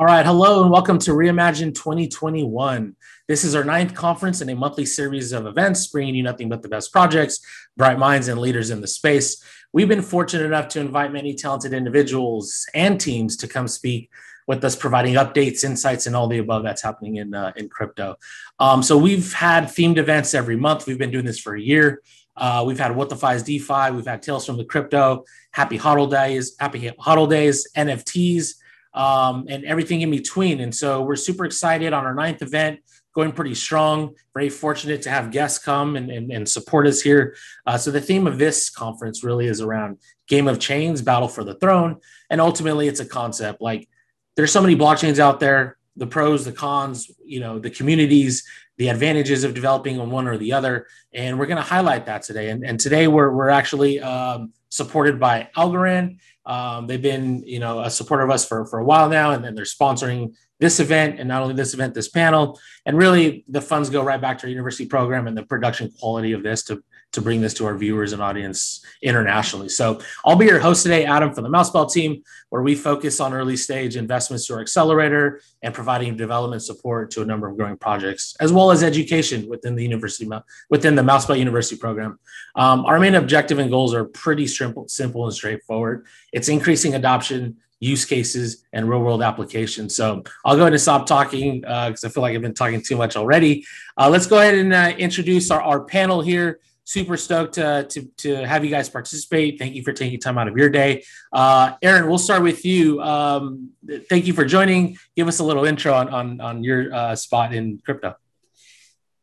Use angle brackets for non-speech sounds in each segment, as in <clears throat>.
All right, hello and welcome to Reimagine 2021. This is our ninth conference in a monthly series of events bringing you nothing but the best projects, bright minds, and leaders in the space. We've been fortunate enough to invite many talented individuals and teams to come speak with us, providing updates, insights, and all the above that's happening in uh, in crypto. Um, so we've had themed events every month. We've been doing this for a year. Uh, we've had What the Fi is DeFi. We've had Tales from the Crypto, Happy Hodl Days, Happy Hodl Days, NFTs um, and everything in between. And so we're super excited on our ninth event, going pretty strong. Very fortunate to have guests come and, and, and support us here. Uh, so the theme of this conference really is around Game of Chains, Battle for the Throne. And ultimately, it's a concept like there's so many blockchains out there the pros, the cons, you know, the communities, the advantages of developing on one or the other. And we're going to highlight that today. And, and today we're, we're actually um, supported by Algorand. Um, they've been, you know, a supporter of us for, for a while now, and then they're sponsoring this event and not only this event, this panel. And really, the funds go right back to our university program and the production quality of this to to bring this to our viewers and audience internationally. So I'll be your host today, Adam from the MouseBelt team, where we focus on early stage investments to our accelerator and providing development support to a number of growing projects, as well as education within the university within the MouseBelt University program. Um, our main objective and goals are pretty simple, simple and straightforward. It's increasing adoption, use cases and real world applications. So I'll go ahead and stop talking because uh, I feel like I've been talking too much already. Uh, let's go ahead and uh, introduce our, our panel here super stoked to, to, to have you guys participate. Thank you for taking time out of your day. Uh, Erin, we'll start with you. Um, thank you for joining. Give us a little intro on, on, on your uh, spot in crypto.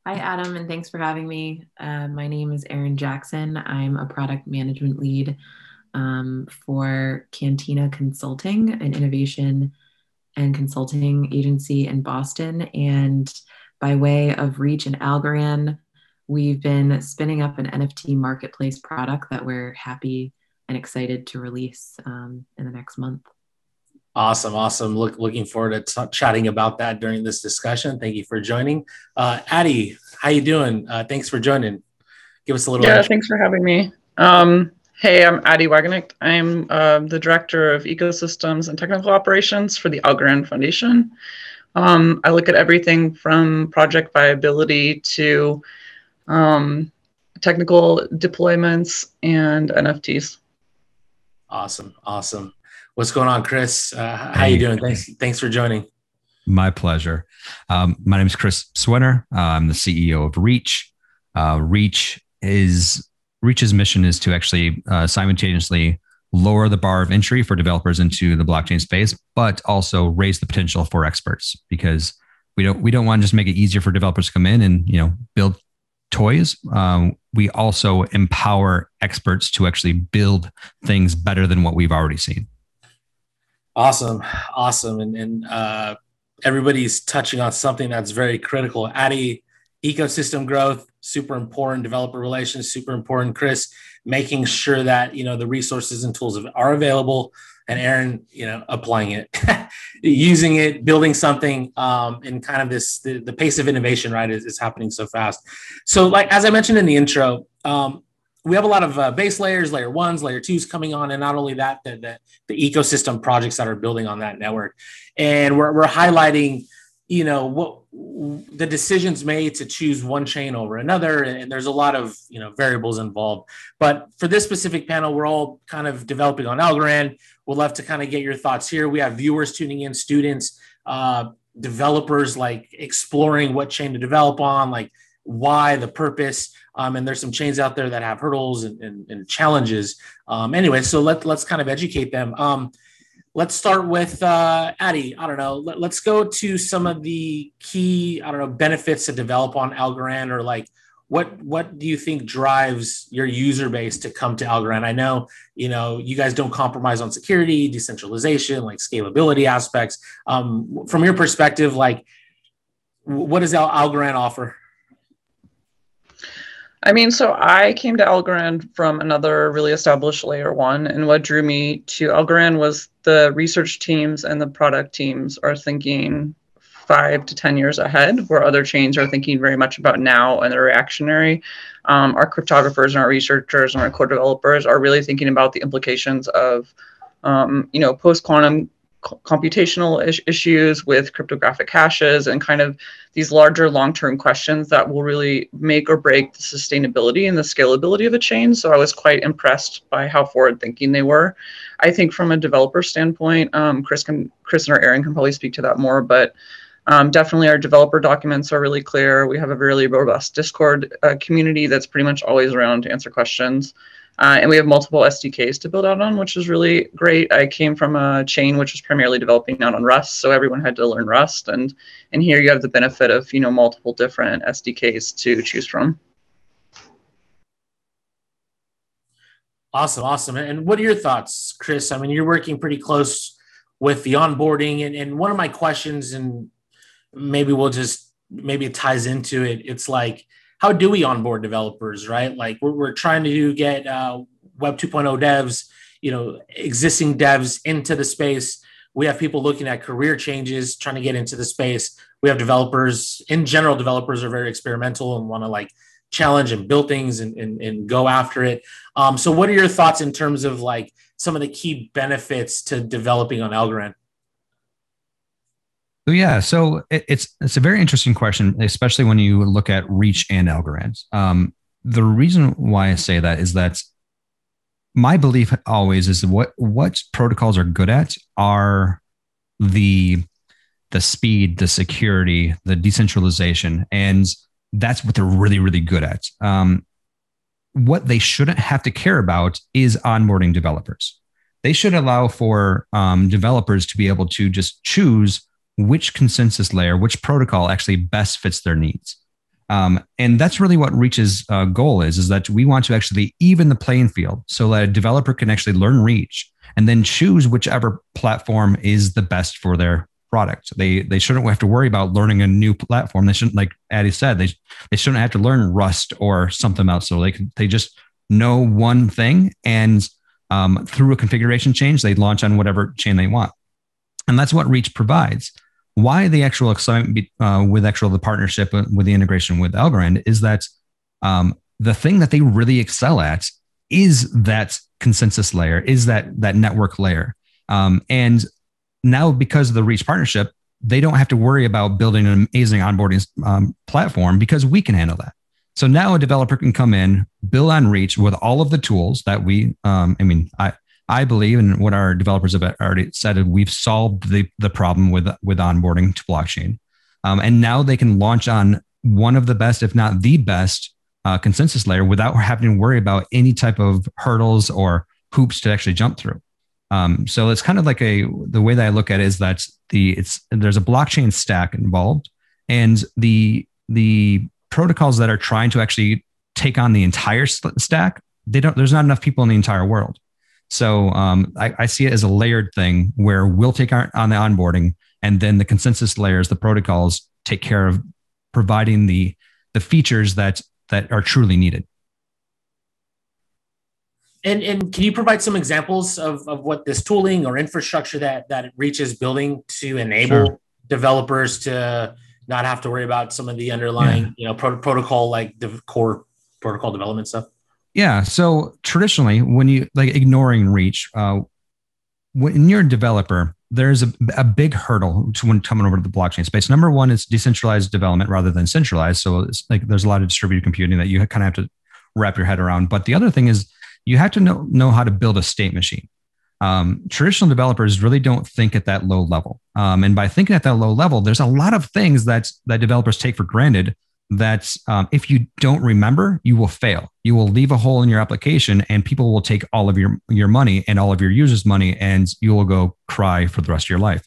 Hi, Adam, and thanks for having me. Uh, my name is Erin Jackson. I'm a product management lead um, for Cantina Consulting, an innovation and consulting agency in Boston. And by way of Reach and Algorand, We've been spinning up an NFT marketplace product that we're happy and excited to release um, in the next month. Awesome, awesome. Look, looking forward to t- chatting about that during this discussion. Thank you for joining, uh, Addie. How you doing? Uh, thanks for joining. Give us a little. Yeah, intro. thanks for having me. Um, hey, I'm Addie Wagenknecht. I'm uh, the director of ecosystems and technical operations for the Algorand Foundation. Um, I look at everything from project viability to um, technical deployments, and NFTs. Awesome, awesome. What's going on, Chris? Uh, how you doing? Thanks, thanks for joining. My pleasure. Um, my name is Chris Swenor. Uh, I'm the CEO of Reach. Uh, Reach is Reach's mission is to actually uh, simultaneously lower the bar of entry for developers into the blockchain space, but also raise the potential for experts because we don't we don't want to just make it easier for developers to come in and you know build toys, um, we also empower experts to actually build things better than what we've already seen. Awesome, awesome, and and uh, everybody's touching on something that's very critical. Addie ecosystem growth, super important. Developer relations, super important. Chris, making sure that you know the resources and tools are available and Erin, you know, applying it, <laughs> using it, building something, um, and kind of this the, the pace of innovation, right, is, is, happening so fast. So, like as I mentioned in the intro, um, we have a lot of uh, base layers, layer ones, layer twos coming on, and not only that, the, the, the ecosystem projects that are building on that network, and we're we're highlighting, you know, what the decisions made to choose one chain over another and there's a lot of you know variables involved. But for this specific panel we're all kind of developing on algorand. We'll love to kind of get your thoughts here. We have viewers tuning in students uh, developers like exploring what chain to develop on like why the purpose um, and there's some chains out there that have hurdles and, and, and challenges. Um, anyway so let, let's kind of educate them. Um, let's start with uh, Addie. I don't know. Let, us go to some of the key, I don't know, benefits to develop on Algorand or like what what do you think drives your user base to come to Algorand? I know, you know, you guys don't compromise on security, decentralization, like scalability aspects. Um, from your perspective, like what does Algorand offer? I mean, so I came to Algorand from another really established layer one, and what drew me to Algorand was the research teams and the product teams are thinking five to 10 years ahead, where other chains are thinking very much about now and they're reactionary. Um, our cryptographers and our researchers and our core developers are really thinking about the implications of, um, you know, post quantum computational is- issues with cryptographic hashes and kind of these larger long-term questions that will really make or break the sustainability and the scalability of a chain. So i was quite impressed by how forward thinking they were. I think from a developer standpoint um, chris can chris and or erin can probably speak to that more but um, definitely our developer documents are really clear. We have a really robust discord uh, community that's pretty much always around to answer questions uh, and we have multiple SDKs to build out on, which is really great. I came from a chain which was primarily developing out on Rust, so everyone had to learn Rust, and and here you have the benefit of you know multiple different SDKs to choose from. Awesome, awesome. And what are your thoughts, Chris? I mean, you're working pretty close with the onboarding, and, and one of my questions, and maybe we'll just maybe it ties into it. It's like how do we onboard developers, right? Like we're, we're trying to get uh, Web 2.0 devs, you know, existing devs into the space. We have people looking at career changes, trying to get into the space. We have developers, in general, developers are very experimental and want to like challenge and build things and, and, and go after it. Um, so what are your thoughts in terms of like some of the key benefits to developing on Algorand? Yeah, so it, it's it's a very interesting question, especially when you look at reach and Algorand. Um, the reason why I say that is that my belief always is what what protocols are good at are the the speed, the security, the decentralization, and that's what they're really really good at. Um, what they shouldn't have to care about is onboarding developers. They should allow for um, developers to be able to just choose which consensus layer, which protocol actually best fits their needs. Um, and that's really what Reach's uh, goal is, is that we want to actually even the playing field so that a developer can actually learn Reach and then choose whichever platform is the best for their product. They they shouldn't have to worry about learning a new platform. They shouldn't, like Addie said, they they shouldn't have to learn Rust or something else. So they they just know one thing and um, through a configuration change, they launch on whatever chain they want. And that's what Reach provides why the actual excitement uh, with actual the partnership with the integration with Algorand is that um, the thing that they really excel at is that consensus layer, is that that network layer, um, and now because of the Reach partnership, they don't have to worry about building an amazing onboarding um, platform because we can handle that. So now a developer can come in, build on Reach with all of the tools that we, um, I mean, I, I believe, and what our developers have already said, we've solved the, the problem with, with onboarding to blockchain. Um, and now they can launch on one of the best, if not the best, uh, consensus layer without <laughs> having to worry about any type of hurdles or hoops to actually jump through. Um, so it's kind of like a the way that I look at it is that the it's there's a blockchain stack involved, and the the protocols that are trying to actually take on the entire stack, they don't. There's not enough people in the entire world. So um, I, I, see it as a layered thing where we'll take our, on the onboarding, and then the consensus layers, the protocols, take care of providing the the features that that are truly needed. And, and can you provide some examples of, of what this tooling or infrastructure that that Reach is building to enable sure. developers to not have to worry about some of the underlying yeah. you know pro- protocol like the core protocol development stuff? Yeah. So traditionally, when you like ignoring reach, uh, when you're a developer, there's a, a big hurdle to when coming over to the blockchain space. Number one is decentralized development rather than centralized. So it's like there's a lot of distributed computing that you kind of have to wrap your head around. But the other thing is you have to know, know how to build a state machine. Um, traditional developers really don't think at that low level. Um, and by thinking at that low level, there's a lot of things that that developers take for granted that um, if you don't remember, you will fail. You will leave a hole in your application, and people will take all of your your money and all of your users' money, and you will go cry for the rest of your life.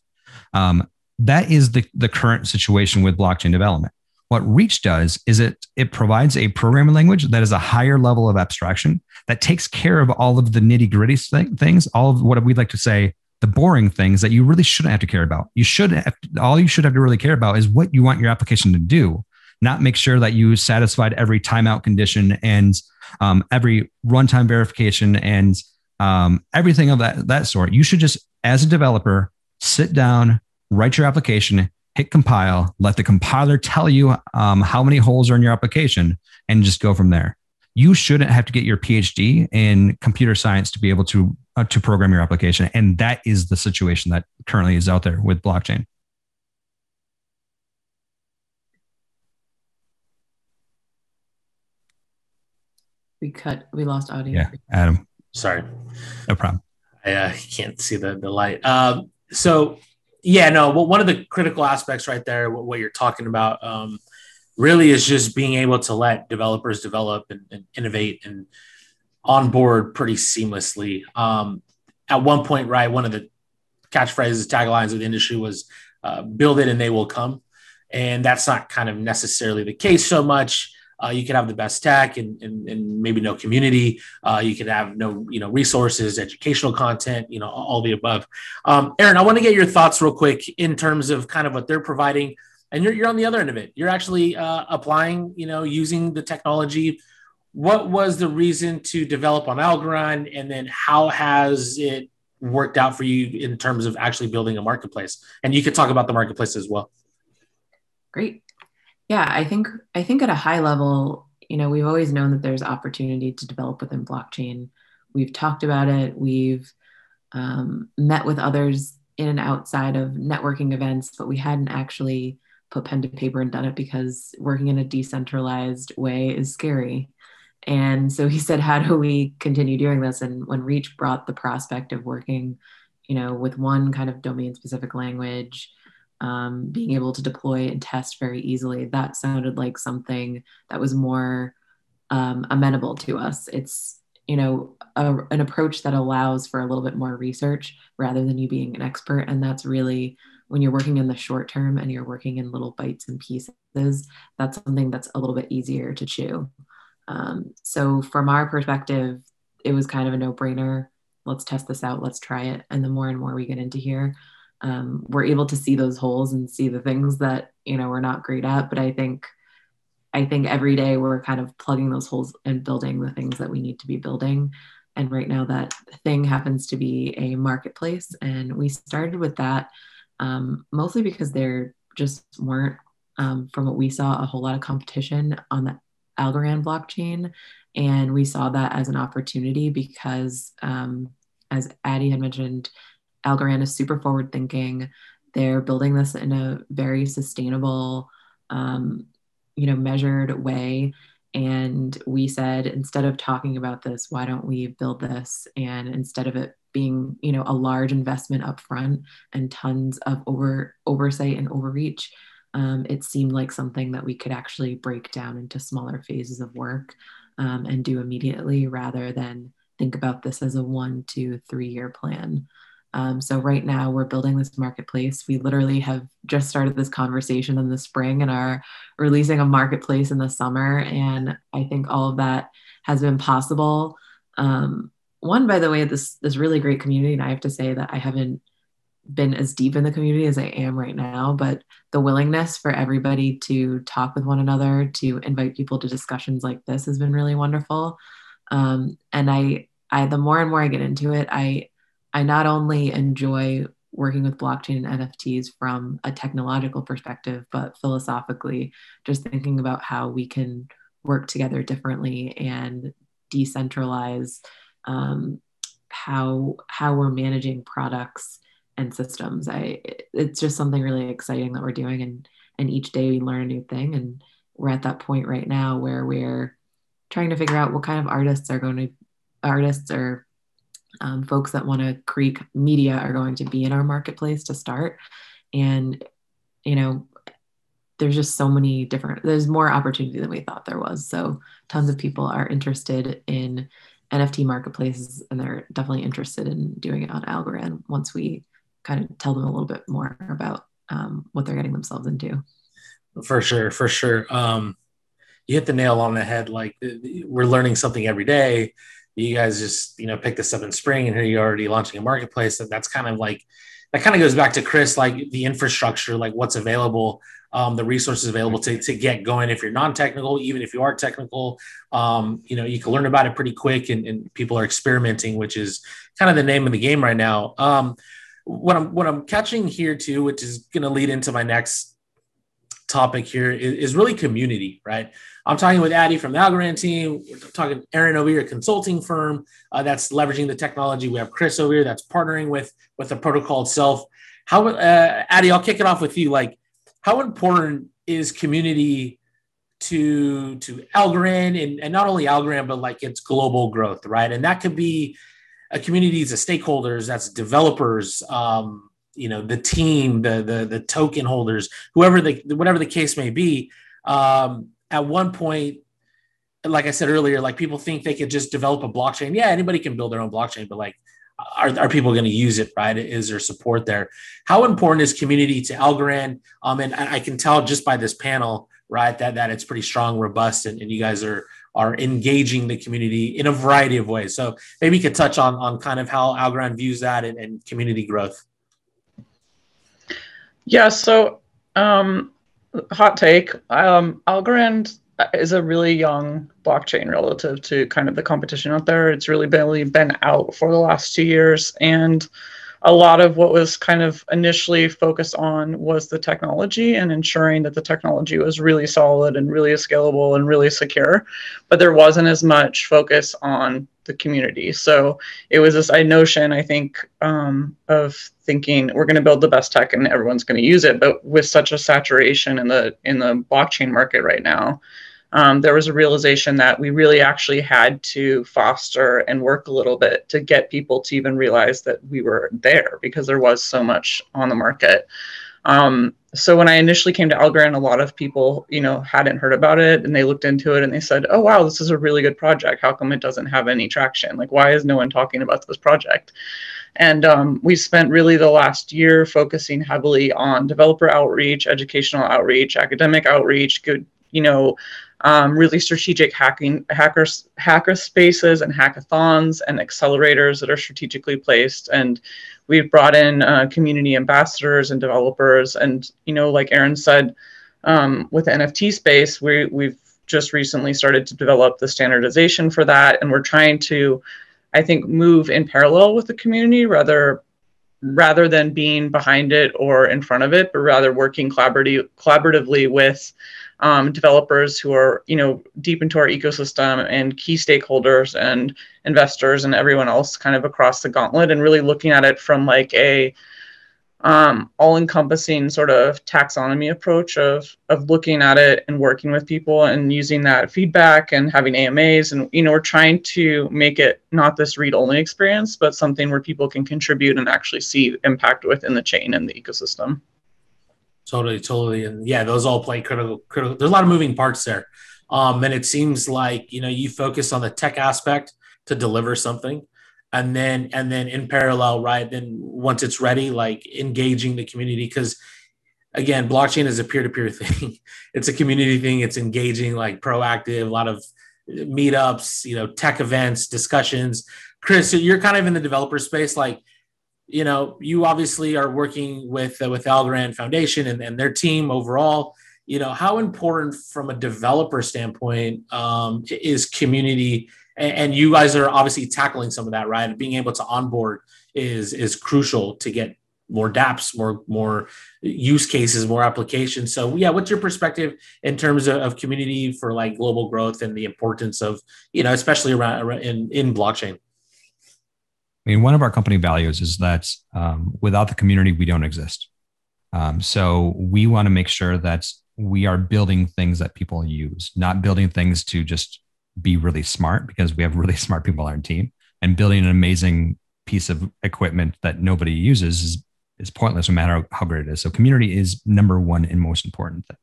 Um, that is the the current situation with blockchain development. What Reach does is it it provides a programming language that is a higher level of abstraction that takes care of all of the nitty gritty things, all of what we'd like to say the boring things that you really shouldn't have to care about. You should have, all you should have to really care about is what you want your application to do not make sure that you satisfied every timeout condition and um, every runtime verification and um, everything of that that sort. You should just, as a developer, sit down, write your application, hit compile, let the compiler tell you um, how many holes are in your application, and just go from there. you shouldn't have to get your PhD in computer science to be able to uh, to program your application, and that is the situation that currently is out there with blockchain. We cut. We lost audio. Yeah, Adam. Sorry. No problem. I uh, can't see the the light. Um, so yeah, no. Well, one of the critical aspects right there, what, what you're talking about, um, really is just being able to let developers develop and, and innovate and onboard pretty seamlessly. Um, at one point, right, one of the catchphrases, taglines of the industry was uh, "build it and they will come," and that's not kind of necessarily the case so much. Uh, you could have the best tech and, and, and maybe no community. Uh, you could have no, you know, resources, educational content, you know, all the above. Um, Erin, I want to get your thoughts real quick in terms of kind of what they're providing and you're, you're on the other end of it. You're actually uh, applying, you know, using the technology. What was the reason to develop on Algorand, and then how has it worked out for you in terms of actually building a marketplace? And you could talk about the marketplace as well. Great. Yeah, I think I think at a high level, you know, we've always known that there's opportunity to develop within blockchain. We've talked about it. We've um, met with others in and outside of networking events, but we hadn't actually put pen to paper and done it because working in a decentralized way is scary. And so he said, How do we continue doing this? And when Reach brought the prospect of working, you know, with one kind of domain specific language, um, being able to deploy and test very easily, that sounded like something that was more um, amenable to us. It's, you know, a, an approach that allows for a little bit more research rather than you being an expert. And that's really when you're working in the short term and you're working in little bites and pieces, that's something that's a little bit easier to chew. Um, so, from our perspective, it was kind of a no brainer. Let's test this out, let's try it. And the more and more we get into here, um, we're able to see those holes and see the things that you know we're not great at. But I think I think every day we're kind of plugging those holes and building the things that we need to be building. And right now, that thing happens to be a marketplace. And we started with that um, mostly because there just weren't, um, from what we saw, a whole lot of competition on the Algorand blockchain. And we saw that as an opportunity because, um, as Addie had mentioned, Algorand is super forward thinking. They're building this in a very sustainable, um, you know, measured way. And we said, instead of talking about this, why don't we build this? And instead of it being you know a large investment up front and tons of over oversight and overreach um, it seemed like something that we could actually break down into smaller phases of work um, and do immediately rather than think about this as a one two three year plan um, so right now we're building this marketplace. We literally have just started this conversation in the spring and are releasing a marketplace in the summer. And i think all of that has been possible. Um, one by the way this this really great community and i have to say that i haven't been as deep in the community as i am right now but the willingness for everybody to talk with one another to invite people to discussions like this has been really wonderful. Um, and i i the more and more i get into it i i not only enjoy working with blockchain and nfts from a technological perspective but philosophically just thinking about how we can work together differently and decentralize um, how how we're managing products and systems. I it's just something really exciting that we're doing, and and each day we learn a new thing, and we're at that point right now where we're trying to figure out what kind of artists are going to artists or um, folks that want to create media are going to be in our marketplace to start and you know there's just so many different there's more opportunity than we thought there was so tons of people are interested in NFT marketplaces, and they're definitely interested in doing it on Algorand once we kind of tell them a little bit more about um, what they're getting themselves into. For sure, for sure. Um, you hit the nail on the head. Like we're learning something every day. You guys just you know pick this up in spring, and here you're already launching a marketplace. And that's kind of like that kind of goes back to Chris, like the infrastructure, like what's available um, the resources available to, to get going. If you're non-technical, even if you are technical, um, you know, you can learn about it pretty quick and, and, people are experimenting, which is kind of the name of the game right now. Um, what I'm, what I'm catching here too, which is going to lead into my next topic here is, is, really community, right? I'm talking with Addie from the Algorand team. We're talking Erin over here, consulting firm uh, that's leveraging the technology. We have Chris over here that's partnering with with the protocol itself. How, uh, Addie, I'll kick it off with you. Like, how important is community to to Algorand and, and not only Algorand, but like its global growth, right? And that could be a communities of stakeholders, that's developers, um, you know, the team, the the the token holders, whoever the whatever the case may be. Um, at one point, like I said earlier, like people think they could just develop a blockchain. Yeah, anybody can build their own blockchain, but like are, are people going to use it right is there support there how important is community to algorand um, and i can tell just by this panel right that that it's pretty strong robust and, and you guys are are engaging the community in a variety of ways so maybe you could touch on on kind of how algorand views that and, and community growth yeah so um hot take um algorand is a really young blockchain relative to kind of the competition out there. It's really been, been out for the last two years. And a lot of what was kind of initially focused on was the technology and ensuring that the technology was really solid and really scalable and really secure. But there wasn't as much focus on the community. So it was this notion, I think, um, of thinking we're going to build the best tech and everyone's going to use it. But with such a saturation in the in the blockchain market right now, um, there was a realization that we really actually had to foster and work a little bit to get people to even realize that we were there because there was so much on the market. Um, so when I initially came to Algorand, a lot of people, you know, hadn't heard about it and they looked into it and they said, "Oh wow, this is a really good project. How come it doesn't have any traction? Like, why is no one talking about this project?" And um, we spent really the last year focusing heavily on developer outreach, educational outreach, academic outreach, good, you know, um, really strategic hacking hackers hacker spaces and hackathons and accelerators that are strategically placed. And we've brought in uh, community ambassadors and developers. And you know like erin said um, with the nft space we, we've just recently started to develop the standardization for that. And we're trying to i think move in parallel with the community rather rather than being behind it or in front of it but rather working collaborative, collaboratively with um, developers who are you know deep into our ecosystem and key stakeholders and investors and everyone else kind of across the gauntlet and really looking at it from like a um, all-encompassing sort of taxonomy approach of of looking at it and working with people and using that feedback and having AMAs and you know we're trying to make it not this read-only experience but something where people can contribute and actually see impact within the chain and the ecosystem. Totally, totally, and yeah, those all play critical. Critical. There's a lot of moving parts there, um, and it seems like you know you focus on the tech aspect to deliver something, and then and then in parallel, right? Then once it's ready, like engaging the community because again, blockchain is a peer-to-peer <laughs> thing. it's a community thing. It's engaging, like proactive. A lot of meetups, you know, tech events, discussions. Chris, so you're kind of in the developer space, like you know, you obviously are working with uh, with Algorand Foundation and, and their team overall. You know, how important from a developer standpoint um, is community? And, and you guys are obviously tackling some of that, right? Being able to onboard is is crucial to get more DApps, more more use cases, more applications. So yeah, what's your perspective in terms of, of community for like global growth and the importance of you know, especially around, in in blockchain? I mean, one of our company values is that um, without the community, we don't exist. Um, so we want to make sure that we are building things that people use, not building things to just be really smart because we have really <laughs> smart people on our team and building an amazing piece of equipment that nobody uses is, is pointless no matter how great it is. So community is number one and most important thing.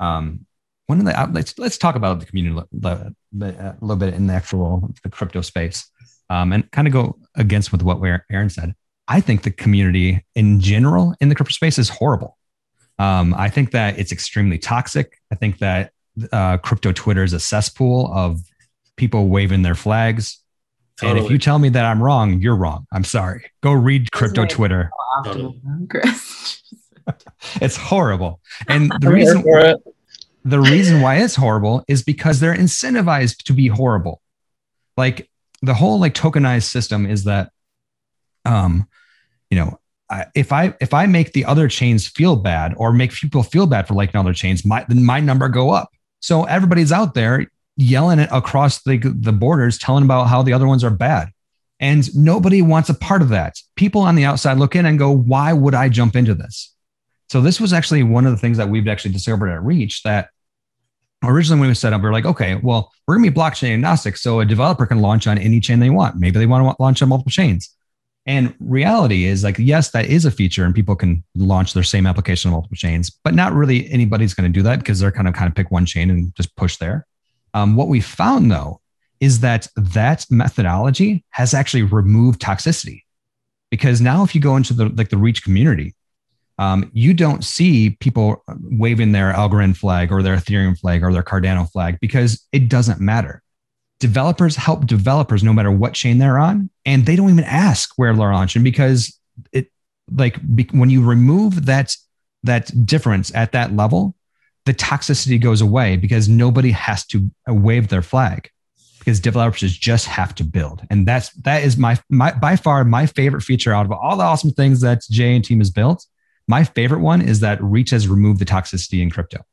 Um, one of the let's let's talk about the community a little bit in the actual the crypto space um, and kind of go against with what Erin said. I think the community in general in the crypto space is horrible. Um, I think that it's extremely toxic. I think that uh, crypto Twitter is a cesspool of people waving their flags. Totally. And if you tell me that I'm wrong, you're wrong. I'm sorry. Go read crypto Twitter. <laughs> it's horrible. And <laughs> the reason the reason why it's horrible is because they're incentivized to be horrible. Like the whole like tokenized system is that um you know if I if I make the other chains feel bad or make people feel bad for liking other chains, my then my number go up. So everybody's out there yelling it across the the borders, telling about how the other ones are bad, and nobody wants a part of that. People on the outside look in and go, "Why would I jump into this?" So this was actually one of the things that we've actually discovered at Reach that originally when we set up, we are like, okay, well, we're gonna be blockchain agnostic, so a developer can launch on any chain they want. Maybe they want to launch on multiple chains. And reality is like, yes, that is a feature, and people can launch their same application on multiple chains, but not really anybody's going to do that because they're kind of kind of pick one chain and just push there. Um, what we found though is that that methodology has actually removed toxicity because now if you go into the like the reach community um, you don't see people waving their Algorand flag or their Ethereum flag or their Cardano flag because it doesn't matter. Developers help developers no matter what chain they're on, and they don't even ask where they're launching because it like be, when you remove that that difference at that level, the toxicity goes away because nobody has to wave their flag because developers just have to build and that's that is my, my by far my favorite feature out of all the awesome things that jay and team has built my favorite one is that Reach has removed the toxicity in crypto.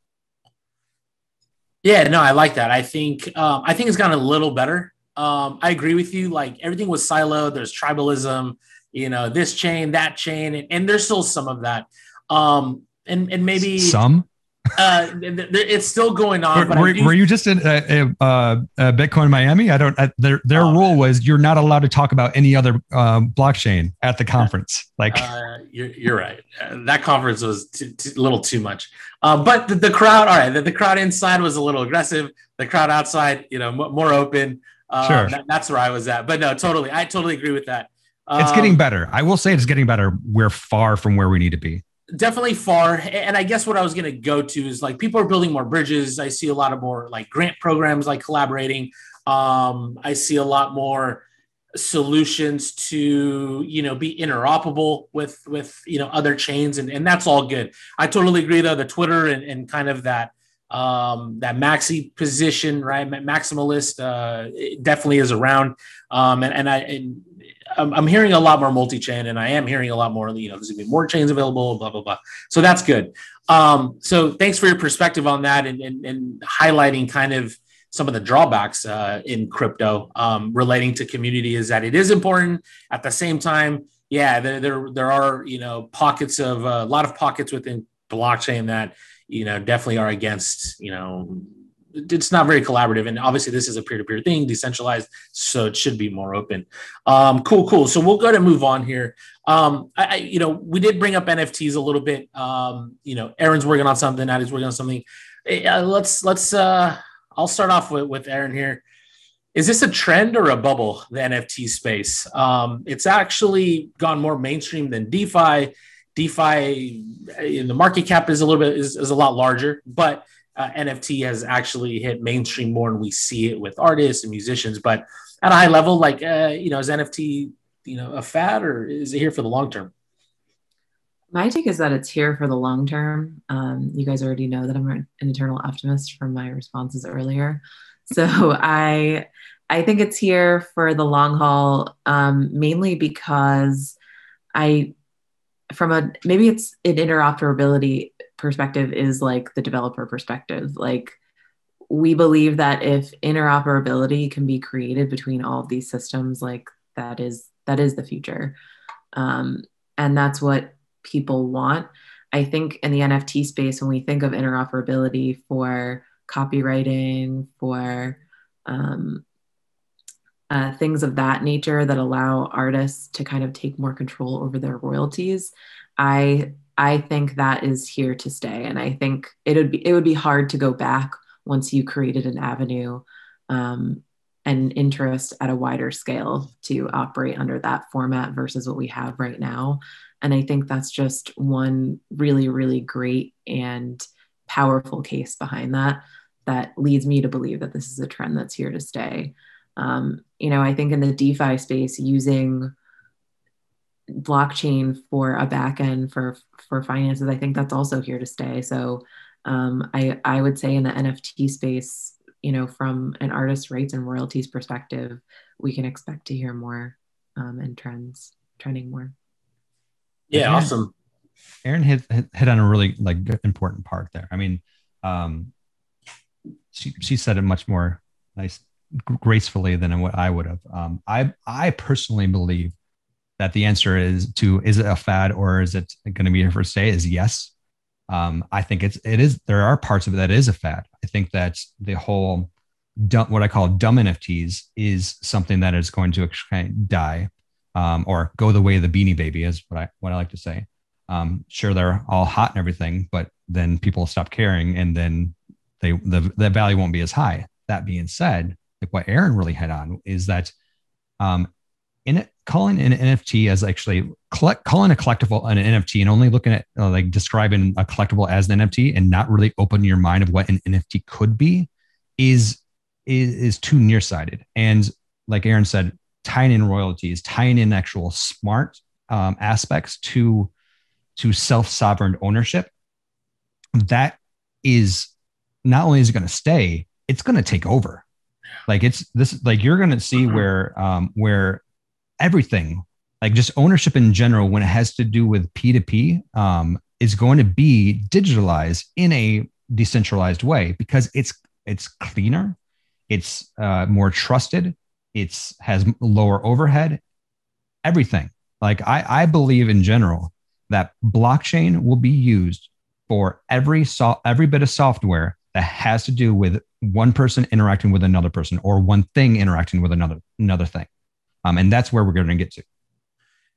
Yeah, no, I like that. I think um, I think it's gotten a little better. Um, I agree with you. Like everything was siloed. There's tribalism, you know, this chain, that chain, and, and there's still some of that. Um, and and maybe some uh, it's still going on. Were, were, do... were you just in uh, uh, uh, Bitcoin Miami? I don't. Uh, their their oh. rule was you're not allowed to talk about any other um, blockchain at the conference. Like uh, you're, you're right. that conference was a little too much. but the, the, crowd, all right. The, the, crowd inside was a little aggressive. The crowd outside, you know, m- more open. sure. That, that's where I was at. But no, totally. I totally agree with that. It's um, getting better. I will say it's getting better. We're far from where we need to be definitely far. And I guess what I was going to go to is like people are building more bridges. I see a lot of more like grant programs, like collaborating. Um, I see a lot more solutions to you know be interoperable with with you know other chains and, and that's all good i totally agree though the twitter and, and kind of that um that maxi position right maximalist uh definitely is around um and, and i and I'm, I'm, hearing a lot more multi-chain and I am hearing a lot more, you know, there's gonna be more chains available, blah, blah, blah. So that's good. Um, so thanks for your perspective on that and, and, and highlighting kind of some of the drawbacks uh, in crypto um, relating to community is that it is important at the same time. Yeah, there, there, there are, you know, pockets of uh, a lot of pockets within blockchain that, you know, definitely are against, you know, it's not very collaborative and obviously this is a peer-to-peer thing decentralized so it should be more open. Um, cool cool. So we'll go to move on here. Um, I, I, you know we did bring up nfts a little bit. Um, you know erin's working on something Addie's working on something. Uh, let's let's uh, i'll start off with, with erin here. Is this a trend or a bubble the nft space? Um, it's actually gone more mainstream than defi. Defi in the market cap is a little bit is, is a lot larger but uh, NFT has actually hit mainstream more, and we see it with artists and musicians. But at a high level, like uh, you know, is NFT you know a fad or is it here for the long term? My take is that it's here for the long term. Um, you guys already know that I'm an eternal optimist from my responses earlier, so <laughs> I I think it's here for the long haul, um, mainly because I from a maybe it's an interoperability perspective is like the developer perspective. Like we believe that if interoperability can be created between all of these systems, like that is that is the future, um, and that's what people want. I think in the NFT space, when we think of interoperability for copyrighting, for um, uh, things of that nature that allow artists to kind of take more control over their royalties, I I think that is here to stay. And I think it would be it would be hard to go back once you created an avenue um, and interest at a wider scale to operate under that format versus what we have right now. And I think that's just one really, really great and powerful case behind that that leads me to believe that this is a trend that's here to stay. Um, you know, I think in the DeFi space, using blockchain for a backend for for finances i think that's also here to stay so um, i i would say in the nft space you know from an artist rights and royalties perspective we can expect to hear more um, and trends trending more Yeah, Erin, awesome. Erin hit, hit, hit on a really like important part there. I mean, um, she she said it much more nice gracefully than what I would have. Um, I I personally believe that the answer is to is it a fad or is it going to be here for stay? Is yes. Um, I think it's it is there are parts of it that is a fad. I think that the whole dumb, what I call dumb NFTs is something that is going to die um, or go the way of the Beanie Baby is what I what I like to say. Um, sure, they're all hot and everything, but then people stop caring, and then they the the value won't be as high. That being said, like what Erin really hit on is that um, in it, calling an NFT as actually collect, calling a collectible an NFT and only looking at uh, like describing a collectible as an NFT and not really opening your mind of what an NFT could be is is, is too nearsighted. And like Erin said, tying in royalties, tying in actual smart um, aspects to to self sovereign ownership, that is not only is it going to stay, it's going to take over. Like it's this, like you're going to see mm-hmm. where um, where everything, like just ownership in general, when it has to do with P2P, um, is going to be digitalized in a decentralized way because it's it's cleaner, it's uh, more trusted, it's has lower overhead, everything. Like I, I believe in general that blockchain will be used for every so- every bit of software that has to do with one person interacting with another person or one thing interacting with another another thing um, and that's where we're going to get to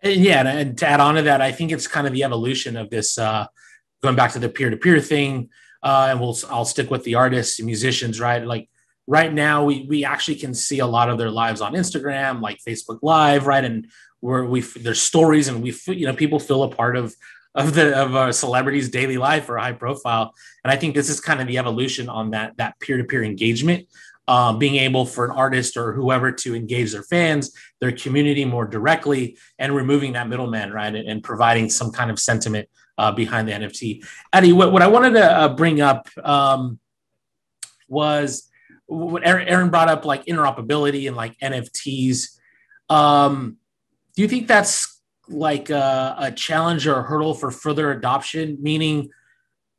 and yeah and to add on to that i think it's kind of the evolution of this uh, going back to the peer-to-peer thing uh, and we'll i'll stick with the artists and musicians right like right now we we actually can see a lot of their lives on instagram like facebook live right and where we there's stories and we you know people feel a part of of the of a celebrity's daily life or high profile. And I think this is kind of the evolution on that that peer to peer engagement. Um, being able for an artist or whoever to engage their fans, their community more directly, and removing that middleman, right, and, and providing some kind of sentiment uh, behind the NFT. Addie, what, what I wanted to uh, bring up um, was what Erin brought up, like interoperability and like NFTs. Um, do you think that's like a, a challenge or a hurdle for further adoption? Meaning,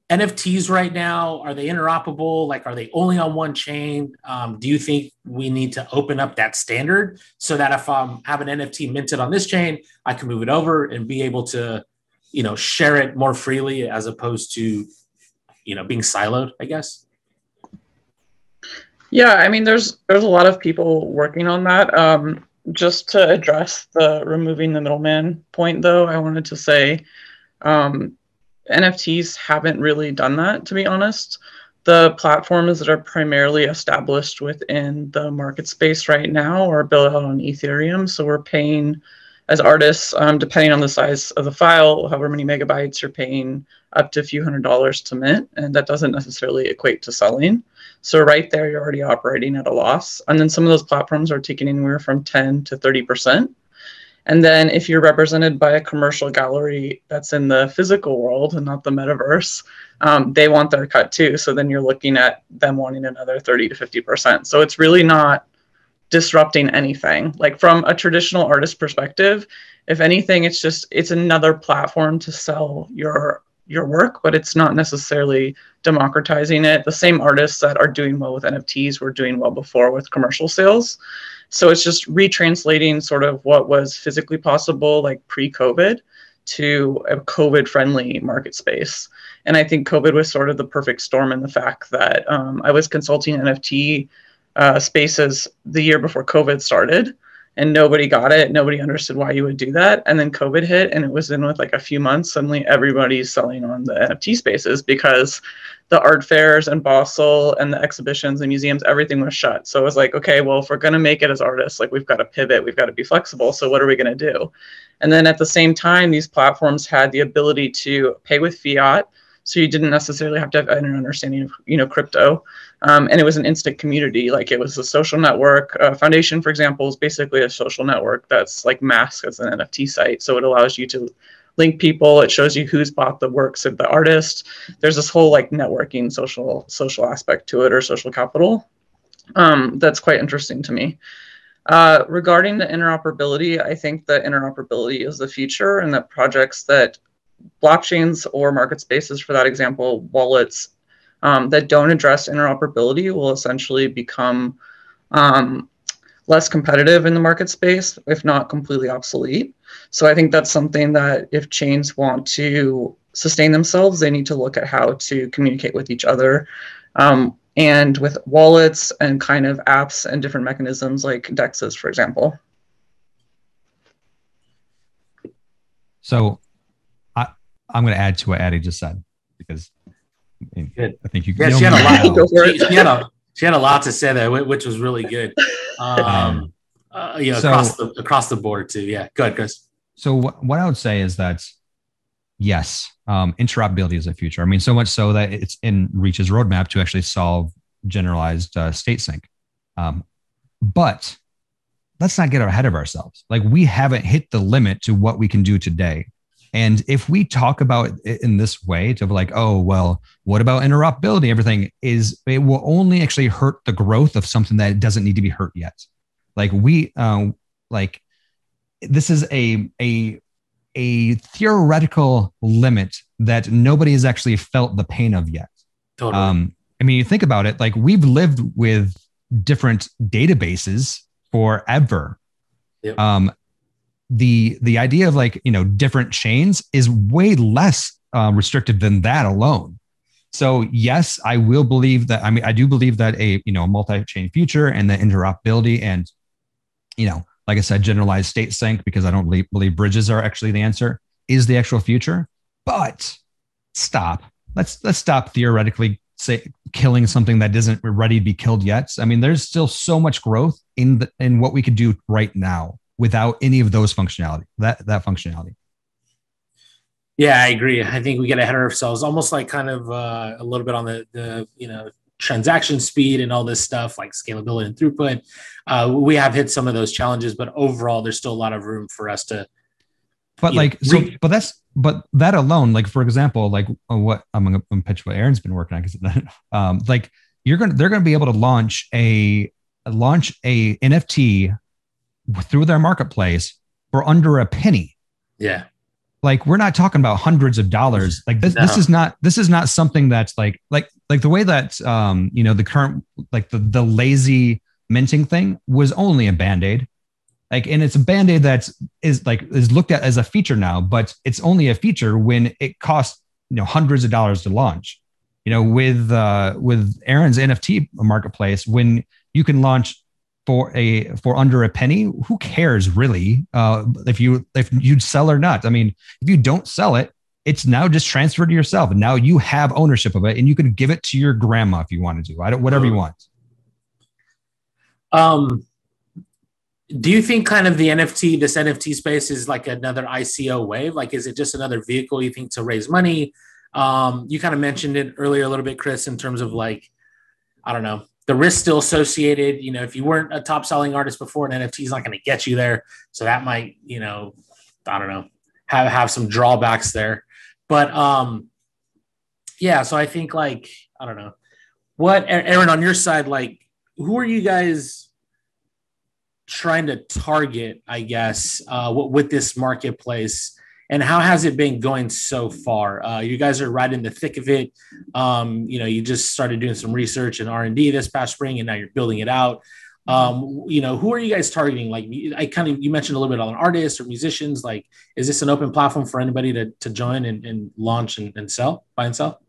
NFTs right now are they interoperable? Like, are they only on one chain? Um, do you think we need to open up that standard so that if I have an NFT minted on this chain, I can move it over and be able to, you know, share it more freely as opposed to, you know, being siloed? I guess. Yeah, I mean, there's there's a lot of people working on that. Um, just to address the removing the middleman point, though, I wanted to say um, NFTs haven't really done that, to be honest. The platforms that are primarily established within the market space right now are built out on Ethereum. So we're paying as artists, um, depending on the size of the file, however many megabytes, you're paying up to a few hundred dollars to mint, and that doesn't necessarily equate to selling. So right there, you're already operating at a loss. And then some of those platforms are taking anywhere from 10 to 30%. And then if you're represented by a commercial gallery that's in the physical world and not the metaverse, um, they want their cut too. So then you're looking at them wanting another 30 to 50%. So it's really not disrupting anything. Like from a traditional artist perspective, if anything, it's just it's another platform to sell your your work, but it's not necessarily democratizing it. The same artists that are doing well with NFTs were doing well before with commercial sales. So it's just retranslating sort of what was physically possible like pre-COVID to a COVID friendly market space. And I think COVID was sort of the perfect storm in the fact that um, I was consulting NFT uh, spaces the year before COVID started and nobody got it. Nobody understood why you would do that. And then COVID hit, and it was in with like a few months. Suddenly, everybody's selling on the NFT spaces because the art fairs and Basel and the exhibitions and museums, everything was shut. So it was like, okay, well, if we're going to make it as artists, like we've got to pivot, we've got to be flexible. So what are we going to do? And then at the same time, these platforms had the ability to pay with fiat so you didn't necessarily have to have an understanding of you know crypto um, and it was an instant community. Like it was a social network. Uh, foundation for example is basically a social network that's like masked as an nft site. So it allows you to link people. It shows you who's bought the works of the artist. There's this whole like networking social social aspect to it or social capital um, that's quite interesting to me. Uh, regarding the interoperability, I think that interoperability is the future and that projects that blockchains or market spaces, for that example, wallets um, that don't address interoperability will essentially become um, less competitive in the market space, if not completely obsolete. So I think that's something that if chains want to sustain themselves, they need to look at how to communicate with each other. Um, and with wallets and kind of apps and different mechanisms like dexes, for example. So I, I'm going to add to what Addie just said because Good. I think you, Yeah, you she had, a lot, <laughs> she, she had a she had a lot to say there, which was really good. Um, uh, you know, So- across the across the board too. Yeah, good, Chris. So wh- what I would say is that yes, um, interoperability is a future. I mean, so much so that it's in Reach's roadmap to actually solve generalized uh, state sync. Um, but let's not get ahead of ourselves. Like we haven't hit the limit to what we can do today. And if we talk about it in this way, to like, oh well, what about interoperability? Everything is it will only actually hurt the growth of something that doesn't need to be hurt yet. Like we, um, like this is a a a theoretical limit that nobody has actually felt the pain of yet. Totally. Um, I mean, you think about it, like we've lived with different databases forever. Yep. Um, the the idea of like you know different chains is way less uh, restrictive than that alone. So yes, I will believe that. I mean, I do believe that a you know multi-chain future and the interoperability and you know, like I said, generalized state sync because I don't believe, believe bridges are actually the answer is the actual future. But stop. Let's let's stop theoretically say killing something that isn't ready to be killed yet. I mean, there's still so much growth in the in what we could do right now without any of those functionality. That that functionality. Yeah, I agree. I think we get ahead of ourselves, almost like kind of uh, a little bit on the the you know transaction speed and all this stuff like scalability and throughput. Uh, we have hit some of those challenges, but overall, there's still a lot of room for us to. But like, so, re- but that's, but that alone, like, for example, like uh, what I'm gonna, I'm gonna pitch what Erin's been working on because, <laughs> um, like, you're gonna, they're gonna be able to launch a, launch a NFT through their marketplace for under a penny. Yeah, Like, we're not talking about hundreds of dollars. Like, this, this is not, this is not something that's like, like, like the way that, um, you know, the current, like the, the lazy minting thing was only a band aid like and it's a band-aid that's is like is looked at as a feature now but it's only a feature when it costs you know hundreds of dollars to launch you know with uh with erin's nft marketplace when you can launch for a for under a penny who cares really uh if you if you'd sell or not? I mean if you don't sell it it's now just transferred to yourself. And now you have ownership of it and you can give it to your grandma if you want to i don't whatever you want. Um, do you think kind of the NFT, this NFT space is like another ICO wave? Like, is it just another vehicle you think to raise money? Um, you kind of mentioned it earlier a little bit, Chris, in terms of like, I don't know, the risk still associated. You know, if you weren't a top selling artist before, an NFT is not going to get you there. So that might, you know, I don't know, have have some drawbacks there. But um, yeah, so I think like, I don't know. What Erin on your side, like, who are you guys trying to target i guess uh, w- with this marketplace and how has it been going so far? Uh, you guys are right in the thick of it. Um, you know you just started doing some research and r&d this past spring and now you're building it out. Um, you know who are you guys targeting? Like i kind of you mentioned a little bit on artists or musicians. Like is this an open platform for anybody to, to join and, and launch and, and sell buy and sell?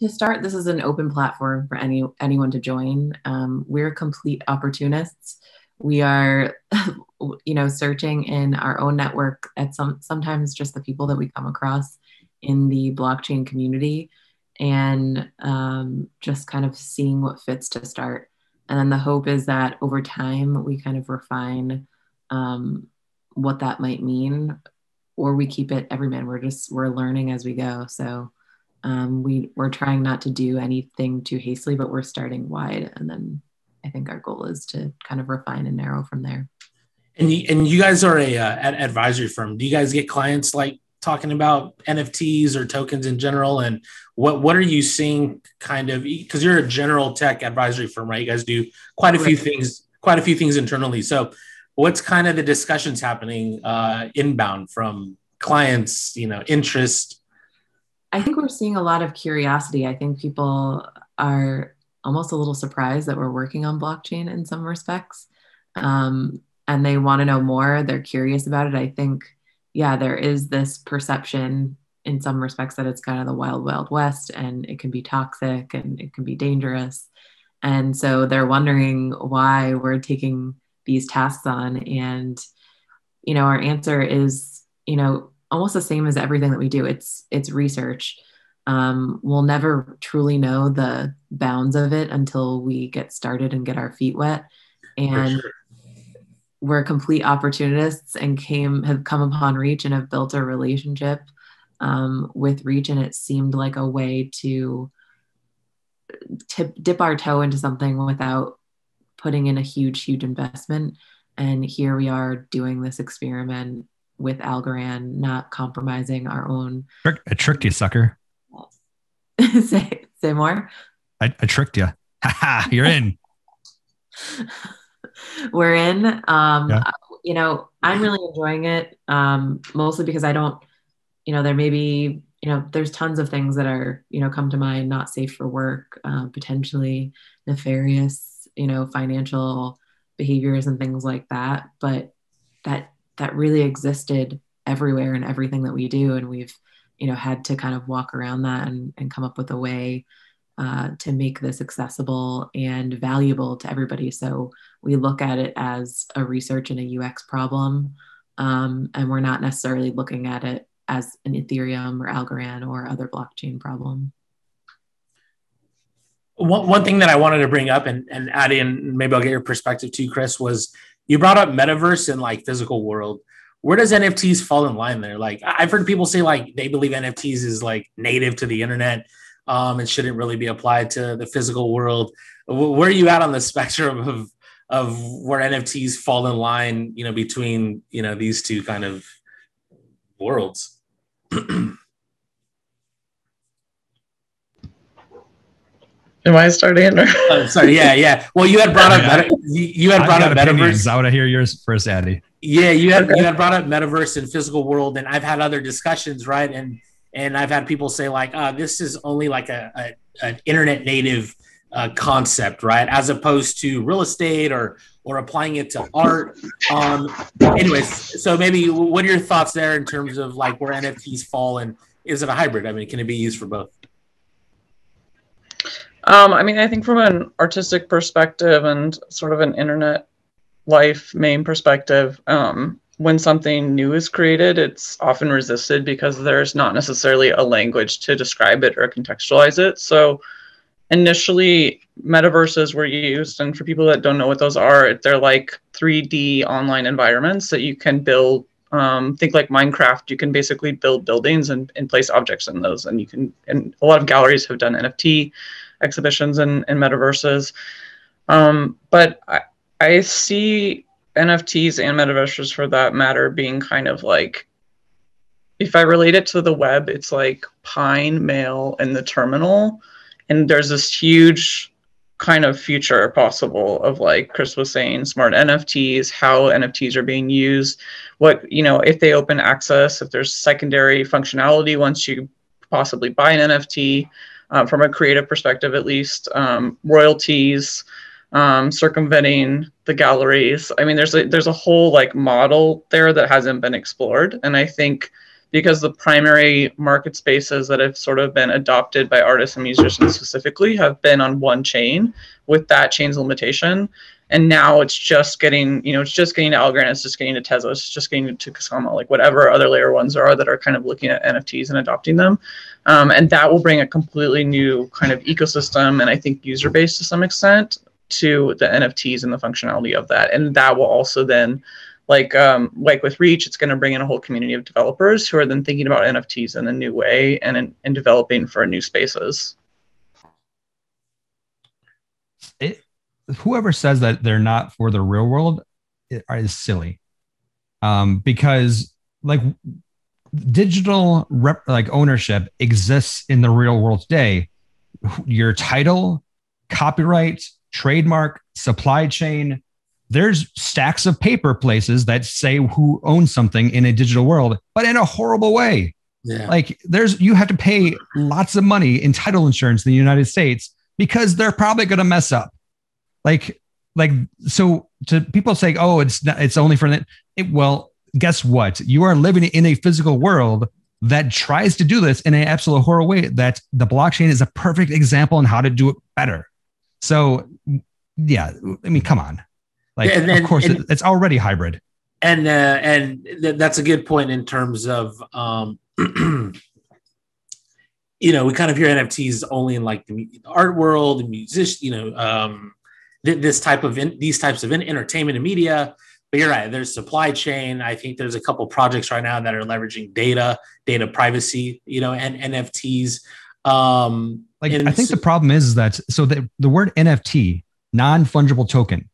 To start, this is an open platform for any anyone to join. Um, we're complete opportunists. We are, <laughs> you know, searching in our own network at some sometimes just the people that we come across in the blockchain community, and um, just kind of seeing what fits to start. And then the hope is that over time we kind of refine um, what that might mean, or we keep it everyman. We're just we're learning as we go. So um, we we're trying not to do anything too hastily, but we're starting wide, and then I think our goal is to kind of refine and narrow from there. And you, and you guys are a uh, advisory firm. Do you guys get clients like talking about NFTs or tokens in general? And what what are you seeing kind of because you're a general tech advisory firm, right? You guys do quite a few things, quite a few things internally. So what's kind of the discussions happening uh, inbound from clients, you know, interest? I think we're seeing a lot of curiosity. I think people are almost a little surprised that we're working on blockchain in some respects. Um, and they want to know more. They're curious about it. I think, yeah, there is this perception in some respects that it's kind of the wild, wild west and it can be toxic and it can be dangerous. And so they're wondering why we're taking these tasks on. And, you know, our answer is, you know, almost the same as everything that we do. It's it's research. Um, we'll never truly know the bounds of it until we get started and get our feet wet. And sure. We're complete opportunists and came have come upon Reach and have built a relationship um, with Reach, and it seemed like a way to tip, dip our toe into something without putting in a huge, huge investment. And here we are doing this experiment with Algorand, not compromising our own. I tricked you, sucker. <laughs> say say more. I, I tricked you. <laughs> You're in. <laughs> We're in. Um, yeah. You know, I'm really enjoying it, um, mostly because I don't. You know, there may be. You know, there's tons of things that are you know come to mind, not safe for work, uh, potentially nefarious. You know, financial behaviors and things like that. But that that really existed everywhere and everything that we do, and we've you know had to kind of walk around that and, and come up with a way uh, to make this accessible and valuable to everybody. So we look at it as a research and a ux problem um, and we're not necessarily looking at it as an ethereum or algorand or other blockchain problem. One, one thing that i wanted to bring up and, and add in maybe i'll get your perspective too chris was you brought up metaverse and like physical world. Where does NFTs fall in line there? Like I've heard people say like they believe NFTs is like native to the internet um, and shouldn't really be applied to the physical world. Where are you at on the <laughs> spectrum of of where NFTs fall in line, you know, between you know these two kind of worlds? <clears throat> Am I starting? Or? <laughs> oh, sorry, yeah, yeah. Well, you had brought up <laughs> meta- you had brought up metaverse. I want to hear yours first, Addie. Yeah, you had you had brought up metaverse and physical world, and I've had other discussions, right? And and I've had people say like, uh, this is only like a, a an internet native uh, concept, right? As opposed to real estate or or applying it to art. Um, anyways, so maybe what are your thoughts there in terms of like where NFTs fall and is it a hybrid? I mean, can it be used for both? Um, I mean, I think from an artistic perspective and sort of an internet life main perspective, um, when something new is created, it's often resisted because there's not necessarily a language to describe it or contextualize it. So initially, metaverses were used, and for people that don't know what those are, they're like 3D online environments that you can build. Um, think like Minecraft, you can basically build buildings and, and place objects in those. And you can, and a lot of galleries have done NFT exhibitions and, and metaverses. Um, but I, I see NFTs and metaverses for that matter being kind of like if I relate it to the web, it's like Pine, Mail, and the terminal. And there's this huge kind of future possible of like Chris was saying, smart NFTs, how NFTs are being used, what, you know, if they open access, if there's secondary functionality once you possibly buy an NFT, uh, from a creative perspective at least, um, royalties, um, circumventing the galleries. I mean, there's a there's a whole like model there that hasn't been explored, and I think because the primary market spaces that have sort of been adopted by artists and musicians specifically have been on one chain with that chain's limitation. And now it's just getting, you know, it's just getting to Algorand, it's just getting to Tezos, it's just getting to Kusama, like whatever other layer ones are that are kind of looking at NFTs and adopting them. Um, and that will bring a completely new kind of ecosystem and I think user base to some extent to the NFTs and the functionality of that. And that will also then, like um, like with Reach, it's going to bring in a whole community of developers who are then thinking about NFTs in a new way and in, in developing for new spaces. It, whoever says that they're not for the real world is silly, um, because like digital rep, like ownership exists in the real world today. Your title, copyright, trademark, supply chain, there's stacks of paper places that say who owns something in a digital world, but in a horrible way. Yeah. Like there's you have to pay lots of money in title insurance in the United States because they're probably going to mess up. Like like so to people say, oh, it's not, it's only for that. It, well, guess what? You are living in a physical world that tries to do this in an absolute horrible way. That the blockchain is a perfect example on how to do it better. So yeah, I mean, come on. Like, and then- of course, and- it's already hybrid. and uh, and th- that's a good point in terms of um, <clears throat> you know we kind of hear NFTs only in like the art world and musician you know um, th- this type of in- these types of in- entertainment and media. But you're right. There's supply chain. I think there's a couple projects right now that are leveraging data, data privacy, you know, and NFTs. Um, Like and I think so- the problem is that so the, the word NFT, non-fungible token,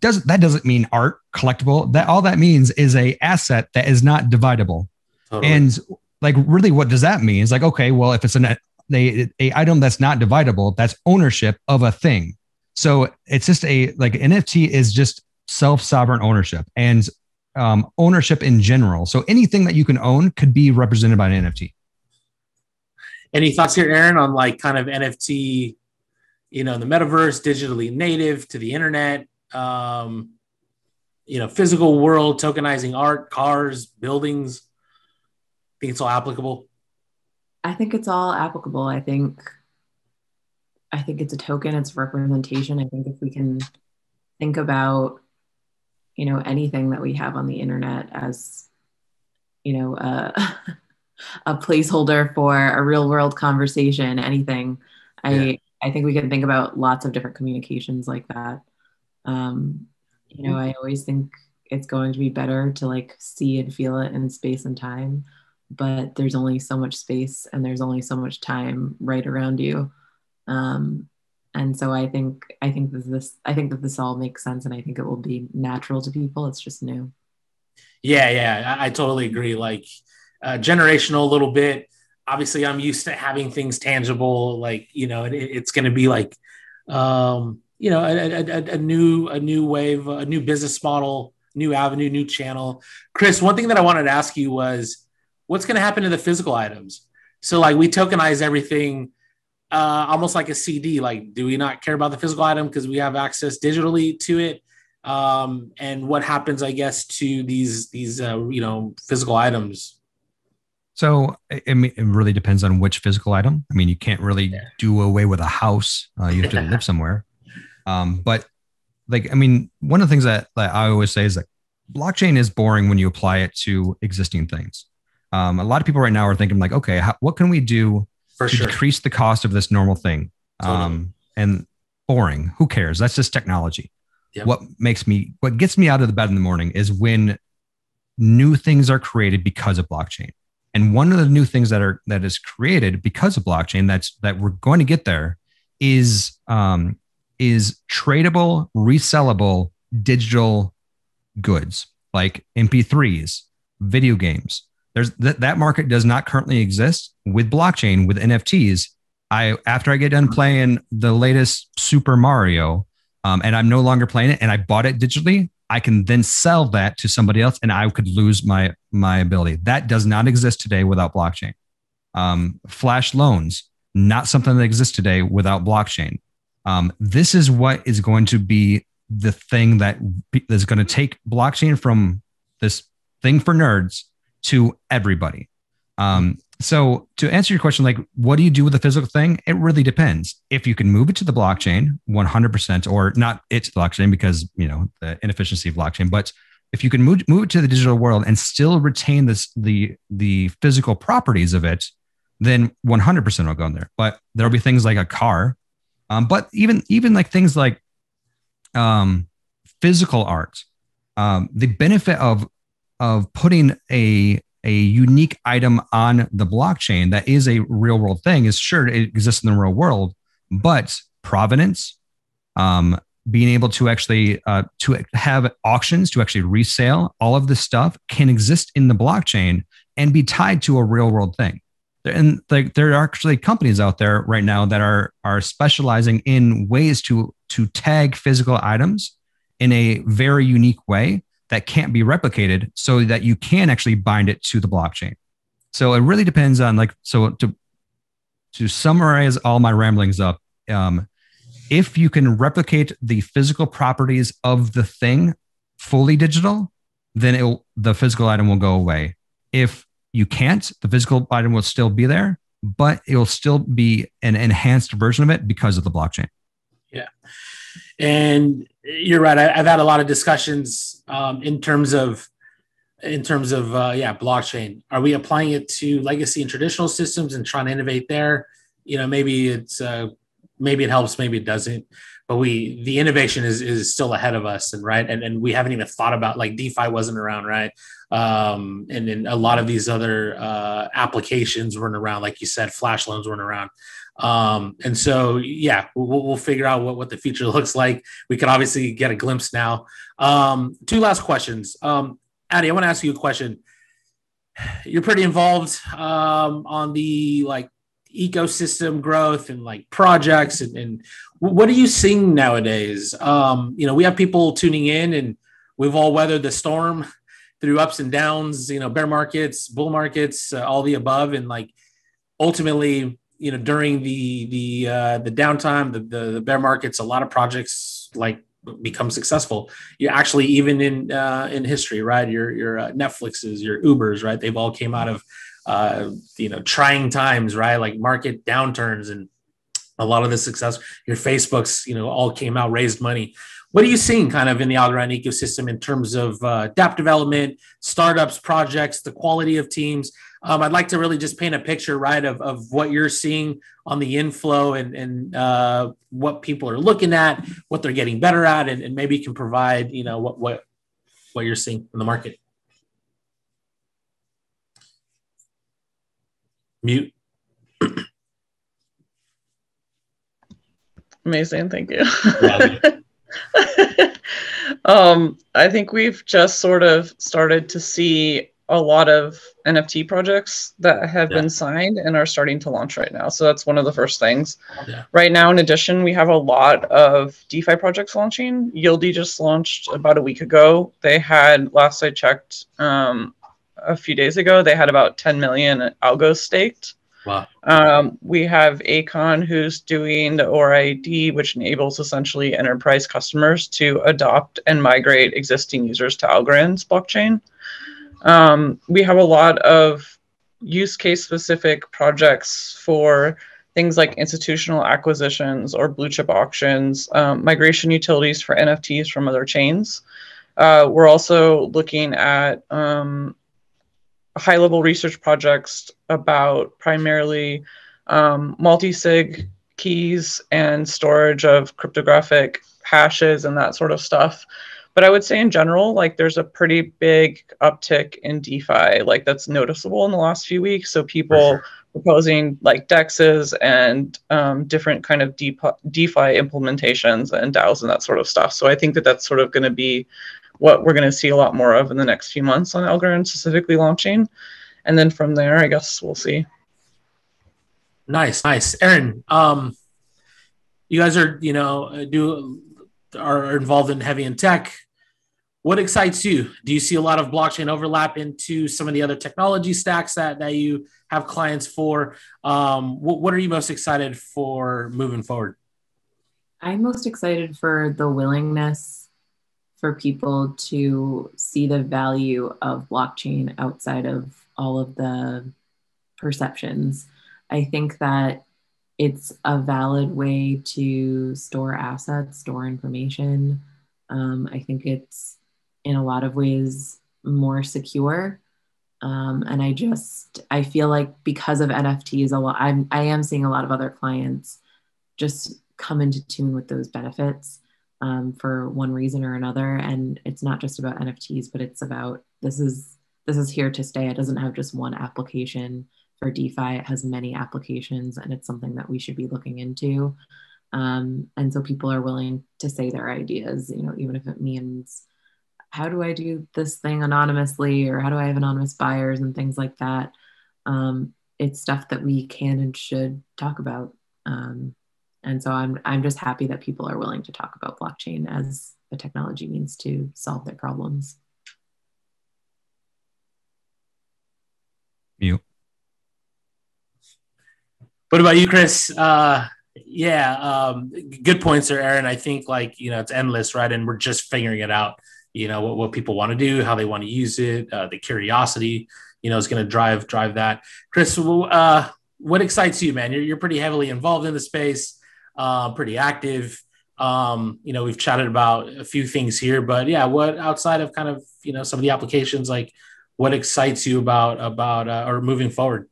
doesn't that doesn't mean art collectible. That all that means is a asset that is not dividable. Totally. And like really what does that mean? It's like, okay, well, if it's an a, a item that's not dividable, that's ownership of a thing. So it's just a like NFT is just self-sovereign ownership and um, ownership in general. So anything that you can own could be represented by an NFT. Any thoughts here, Erin, on like kind of NFT, you know, the metaverse, digitally native to the internet, um, you know, physical world, tokenizing art, cars, buildings? I think it's all applicable. I think it's all applicable. I think I think it's a token, it's representation. I think if we can think about you know anything that we have on the internet as you know a, <laughs> a placeholder for a real world conversation, anything, I Yeah. I think we can think about lots of different communications like that. Um, you know, I always think it's going to be better to like see and feel it in space and time but there's only so much space and there's only so much time right around you um, and so i think i think that this i think that this all makes sense and i think it will be natural to people it's just new Yeah, yeah, I, I totally agree. Like uh, generational a little bit. Obviously, I'm used to having things tangible. Like you know, it, it's going to be like, um, you know, a, a, a- new a new wave, a new business model, new avenue, new channel. Chris, one thing that I wanted to ask you was, what's going to happen to the physical items? So, like, we tokenize everything. Uh, almost like a CD. Like, do we not care about the physical item because we have access digitally to it? um, and what happens, I guess, to these these uh, you know physical items. So I I it really depends on which physical item. I mean, you can't really Yeah. do away with a house. Uh, you have to live <laughs> somewhere. Um, but like, I mean, one of the things that, that I always say is that blockchain is boring when you apply it to existing things. Um, a lot of people right now are thinking like, okay, how, what can we do For to sure. decrease the cost of this normal thing? Um, and boring. Who cares? That's just technology. Yep. What makes me, what gets me out of the bed in the morning is when new things are created because of blockchain. And one of the new things that are that is created because of blockchain that's that we're going to get there is um, is tradable, resellable digital goods like MP3s, video games. There's th- that market does not currently exist with blockchain with NFTs. I after I get done playing the latest Super Mario, um, and I'm no longer playing it, and I bought it digitally, I can then sell that to somebody else, and I could lose my my ability. That does not exist today without blockchain. Um, flash loans, not something that exists today without blockchain. Um, this is what is going to be the thing that is going to take blockchain from this thing for nerds to everybody. Um, so to answer your question, like, what do you do with the physical thing? It really depends. If you can move it to the blockchain, 100%, or not it to the blockchain because, you know, the inefficiency of blockchain, but if you can move, move it to the digital world and still retain this, the, the physical properties of it, then 100% will go in there. But there'll be things like a car. Um, but even, even like things like um, physical art, um, the benefit of, of putting a, a unique item on the blockchain that is a real world thing is sure it exists in the real world, but provenance, um, being able to actually uh, to have auctions to actually resale all of this stuff can exist in the blockchain and be tied to a real world thing. And like there are actually companies out there right now that are are specializing in ways to to tag physical items in a very unique way that can't be replicated so that you can actually bind it to the blockchain. So it really depends on like, so to, to summarize all my ramblings up, um, if you can replicate the physical properties of the thing fully digital, then it the physical item will go away. If you can't, the physical item will still be there, but it will still be an enhanced version of it because of the blockchain. Yeah. And you're right. I, have had a lot of discussions um, in terms of in terms of uh, yeah blockchain. Are we applying it to legacy and traditional systems and trying to innovate there? You know, maybe it's uh, maybe it helps, maybe it doesn't. But we the innovation is is still ahead of us, and right, and and we haven't even thought about like DeFi wasn't around, right? Um, and then a lot of these other uh, applications weren't around, like you said, flash loans weren't around. Um, and so, yeah, we'll, we'll figure out what, what the future <laughs> looks like. We can obviously get a glimpse now. Um, two last questions. Um, Addie, I want to ask you a question. You're pretty involved um, on the like ecosystem growth and like projects and, and what are you seeing nowadays? Um, you know, we have people tuning in and we've all weathered the storm <laughs> through ups and downs, you know, bear markets, bull markets, uh, all the above. And like ultimately, you know, during the, the, uh, the downtime, the, the, the bear markets, a lot of projects like become successful. You actually, even in, uh, in history, right. Your, your uh, Netflixes, your Ubers, right. They've all came out of, uh, you know, trying times, right? Like market downturns and a lot of the success. Your Facebooks, you know, all came out, raised money. What are you seeing kind of in the Algorand ecosystem in terms of uh, DApp development, startups, projects, the quality of teams? Um, I'd like to really just paint a picture, right, of, of what you're seeing on the inflow and, and uh, what people are looking at, what they're getting better at, and, and maybe can provide, you know, what, what, what you're seeing in the market. Mute. <coughs> Amazing. Thank you. <laughs> um, I think we've just sort of started to see a lot of NFT projects that have yeah. been signed and are starting to launch right now. So that's one of the first things. Yeah. Right now, in addition, we have a lot of DeFi projects launching. Yieldly just launched about a week ago. They had, last I checked, um, a few days ago, they had about 10 million algos staked. Wow. Um, we have Acon who's doing the ORID, which enables essentially enterprise customers to adopt and migrate existing users to Algorand's blockchain. Um, we have a lot of use case specific projects for things like institutional acquisitions or blue chip auctions, um, migration utilities for NFTs from other chains. Uh, we're also looking at um, high level research projects about primarily um, multi sig keys and storage of cryptographic hashes and that sort of stuff. But I would say in general, like there's a pretty big uptick in DeFi, like that's noticeable in the last few weeks. So people sure. proposing like DEXs and um, different kind of DeFi, DeFi implementations and DAOs and that sort of stuff. So I think that that's sort of going to be what we're going to see a lot more of in the next few months on Algorand specifically launching. And then from there, I guess we'll see. Nice, nice. Erin, um, you guys are, you know, do are involved in heavy in tech. What excites you? Do you see a lot of blockchain overlap into some of the other technology stacks that, that you have clients for? Um, what, what are you most excited for moving forward? I'm most excited for the willingness for people to see the value of blockchain outside of all of the perceptions. I think that it's a valid way to store assets, store information. Um, I think it's in a lot of ways more secure. Um, and I just I feel like because of NFTs, a lot I'm I am seeing a lot of other clients just come into tune with those benefits um, for one reason or another. And it's not just about NFTs, but it's about this is this is here to stay. It doesn't have just one application for DeFi. It has many applications, and it's something that we should be looking into. Um, and so people are willing to say their ideas, you know, even if it means how do I do this thing anonymously or how do I have anonymous buyers and things like that. Um, it's stuff that we can and should talk about. Um, and so i'm i'm just happy that people are willing to talk about blockchain as a technology means to solve their problems. You. What about you, Chris? Uh, yeah, um, good points there, Erin. I think like you know it's endless, right? And we're just figuring it out. You know what, what people want to do, how they want to use it, uh, the curiosity. You know is going to drive drive that. Chris, uh, what excites you, man? You're you're pretty heavily involved in the space, uh, pretty active. Um, you know, we've chatted about a few things here, but yeah, what outside of kind of you know some of the applications, like what excites you about about uh, or moving forward?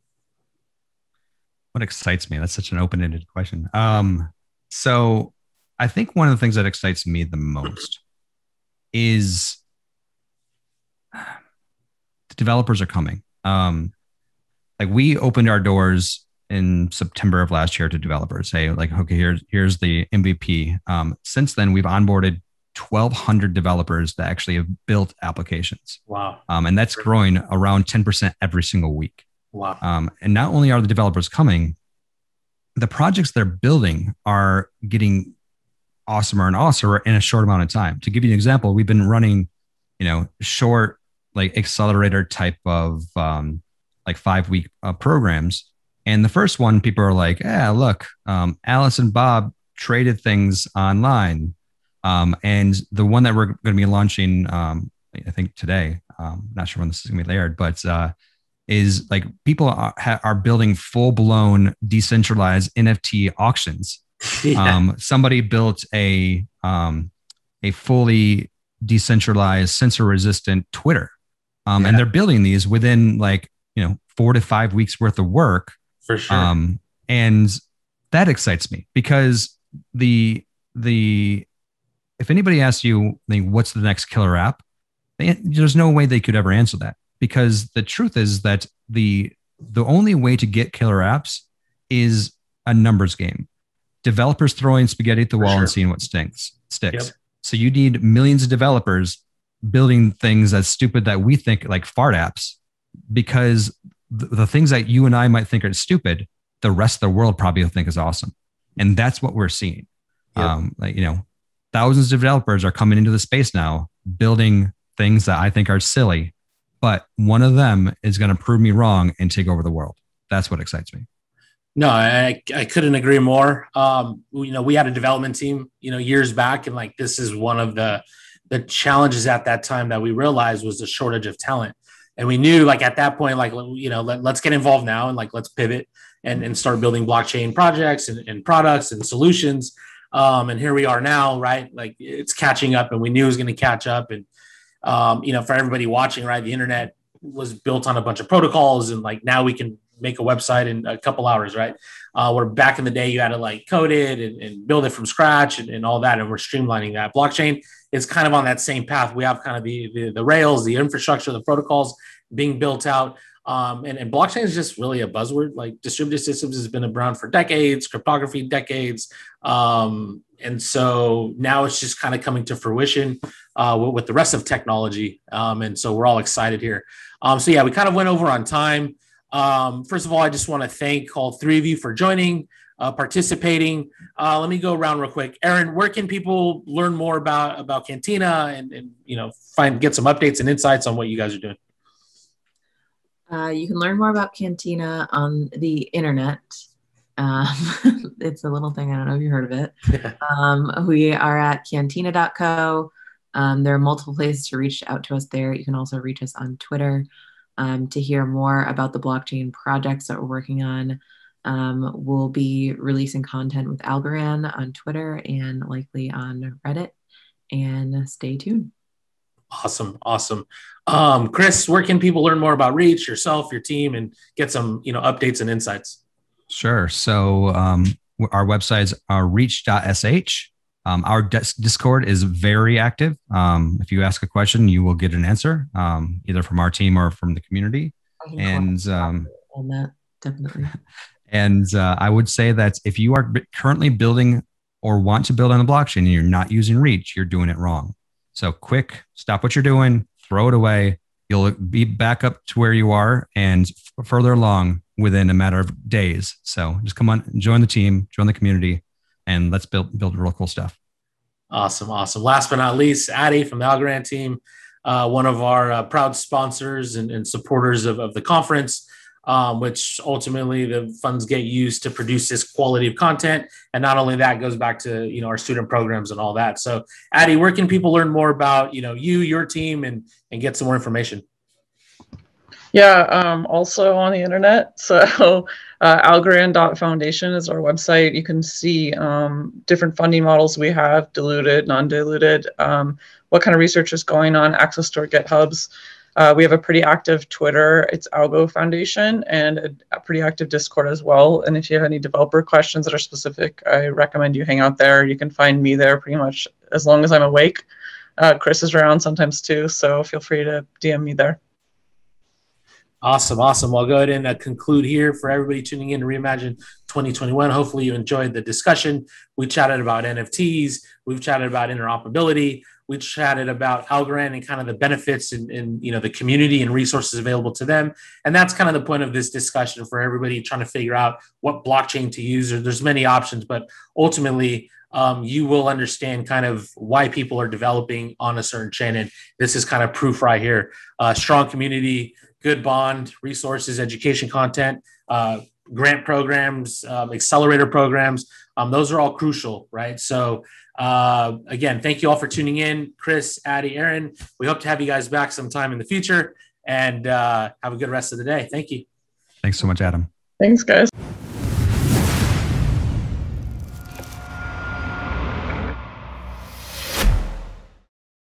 What excites me? That's such an open-ended question. Um, so I think one of the things that excites me the most is the developers are coming. Um, like we opened our doors in September of last year to developers. Say like, okay, here's here's the MVP. Um, since then, we've onboarded 1,200 developers that actually have built applications. Wow. Um, and that's growing around 10% every single week. Wow. Um, and not only are the developers coming, the projects they're building are getting awesomer and awesomer in a short amount of time. To give you an example, we've been running, you know, short like accelerator type of um, like five week uh, programs. And the first one, people are like, "Yeah, look, um, Alice and Bob traded things online." Um, and the one that we're going to be launching, um, I think today, um, not sure when this is going to be layered, but uh, is like people are, are building full blown decentralized NFT auctions. <laughs> yeah. um, somebody built a um, a fully decentralized censor resistant Twitter, um, yeah. and they're building these within like you know four to five weeks worth of work. For sure. Um, and that excites me because the the if anybody asks you, like, what's the next killer app? They, there's no way they could ever answer that because the truth is that the the only way to get killer apps is a numbers game. Developers throwing spaghetti at the wall sure. and seeing what stinks sticks. Yep. So you need millions of developers building things as stupid that we think like fart apps because the, the things that you and I might think are stupid, the rest of the world probably will think is awesome. And that's what we're seeing. Yep. Um, like, you know, thousands of developers are coming into the space now, building things that I think are silly but one of them is going to prove me wrong and take over the world. That's what excites me. No, I, I couldn't agree more. Um, you know, we had a development team, you know, years back, and like this is one of the the challenges at that time that we realized was the shortage of talent. And we knew like at that point, like, you know, let, us get involved now and like let's pivot and, and start building blockchain projects and, and products and solutions. Um, and here we are now, right? Like it's catching up and we knew it was going to catch up. And um, you know, for everybody watching, right, the internet was built on a bunch of protocols, and like now we can make a website in a couple hours, right? Uh, where back in the day you had to like code it and, and build it from scratch and, and, all that, and we're streamlining that. Blockchain is kind of on that same path. We have kind of the the, the rails, the infrastructure, the protocols being built out. Um, and, and blockchain is just really a buzzword. Like distributed systems has been around for decades, cryptography decades, um, and so now it's just kind of coming to fruition uh, with, with, the rest of technology. Um, and so we're all excited here. Um, so yeah, we kind of went over on time. Um, first of all, I just want to thank all three of you for joining, uh, participating. Uh, let me go around real quick. Erin, where can people learn more about about Cantina and, and you know find get some updates and insights on what you guys are doing? Uh, you can learn more about Cantina on the internet. Um, <laughs> it's a little thing. I don't know if you heard of it. Um, we are at cantina.co. Um, there are multiple places to reach out to us there. You can also reach us on Twitter um, to hear more about the blockchain projects that we're working on. Um, we'll be releasing content with Algorand on Twitter and likely on Reddit. And stay tuned. Awesome, awesome. Um, Chris, where can people learn more about Reach, yourself, your team, and get some you know updates and insights? Sure. So um, our websites are reach.sh. Um, our Discord is very active. Um, if you ask a question, you will get an answer, um, either from our team or from the community. And um, on that, definitely. <laughs> And uh, I would say that if you are currently building or want to build on the blockchain and you're not using Reach, you're doing it wrong. So quick, stop what you're doing, throw it away. You'll be back up to where you are and f- further along within a matter of days. So just come on, join the team, join the community, and let's build build real cool stuff. Awesome, awesome. Last but not least, Addie from the Algorand team, uh, one of our uh, proud sponsors and, and supporters of, of the conference um, which ultimately the funds get used to produce this quality of content. And not only that goes back to, you know, our student programs and all that. So Addie, where can people learn more about, you know, you, your team and, and get some more information? Yeah, um, also on the internet. <laughs> So uh, Algorand.foundation is our website. You can see um, different funding models we have, diluted, non-diluted, um, what kind of research is going on, access to our GitHubs. Uh, we have a pretty active Twitter. It's Algo Foundation and a, a, pretty active Discord as well. And if you have any developer questions that are specific, I recommend you hang out there. You can find me there pretty much as long as I'm awake. Uh, Chris is around sometimes too, so feel free to DM me there. Awesome, awesome. I'll go ahead and uh, conclude here for everybody tuning in to Reimagine 2021. Hopefully, you enjoyed the discussion. We chatted about NFTs, we've chatted about interoperability, we chatted about Algorand and kind of the benefits and, and, you know the community and resources available to them. And that's kind of the point of this discussion for everybody trying to figure out what blockchain to use. There's many options, but ultimately um, you will understand kind of why people are developing on a certain chain. And this is kind of proof right here. Uh, strong community, good bond, resources, education content, uh, grant programs, um, accelerator programs. Um, those are all crucial, right? So uh, again, thank you all for tuning in. Chris, Addie, Erin, we hope to have you guys back sometime in the future and uh, have a good rest of the day. Thank you. Thanks so much, Adam. Thanks, guys.